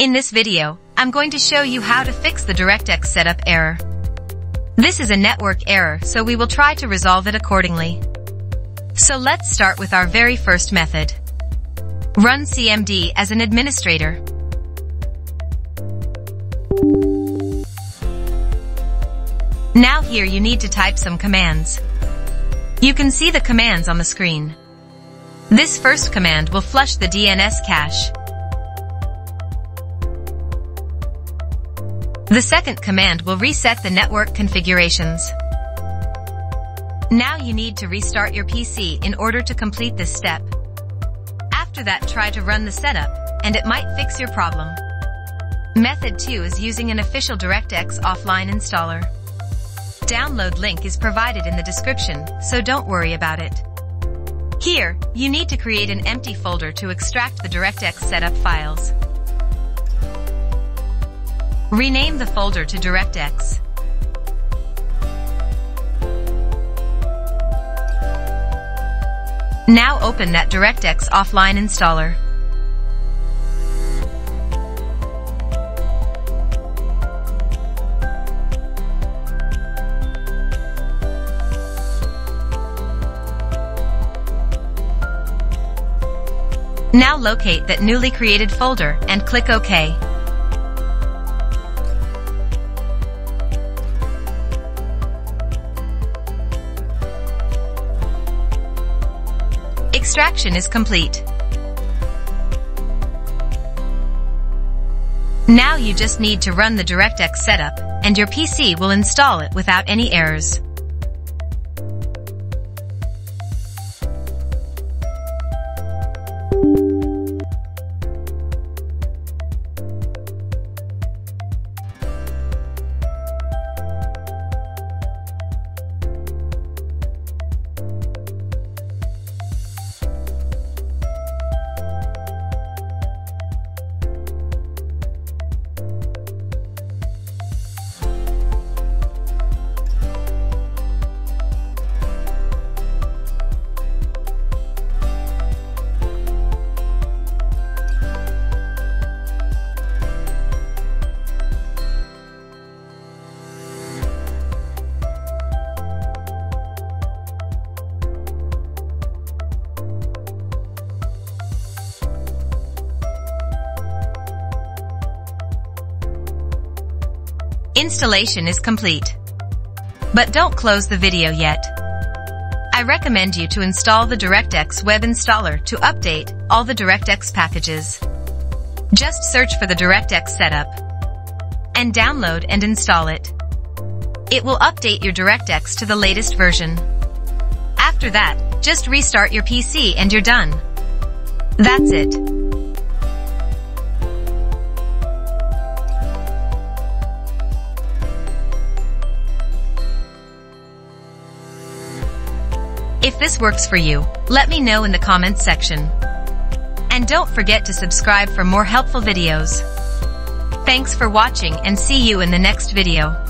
In this video, I'm going to show you how to fix the DirectX setup error. This is a network error, so we will try to resolve it accordingly. So let's start with our very first method. Run CMD as an administrator. Now here you need to type some commands. You can see the commands on the screen. This first command will flush the DNS cache. The second command will reset the network configurations. Now you need to restart your PC in order to complete this step. After that try to run the setup, and it might fix your problem. Method 2 is using an official DirectX offline installer. Download link is provided in the description, so don't worry about it. Here, you need to create an empty folder to extract the DirectX setup files. Rename the folder to DirectX. Now open that DirectX offline installer. Now locate that newly created folder and click OK. Extraction is complete. Now you just need to run the DirectX setup, and your PC will install it without any errors. Installation is complete. But don't close the video yet. I recommend you to install the DirectX web installer to update all the DirectX packages. Just search for the DirectX setup and download and install it. It will update your DirectX to the latest version. After that, just restart your PC and you're done. That's it. If this works for you, let me know in the comments section. And don't forget to subscribe for more helpful videos. Thanks for watching and see you in the next video.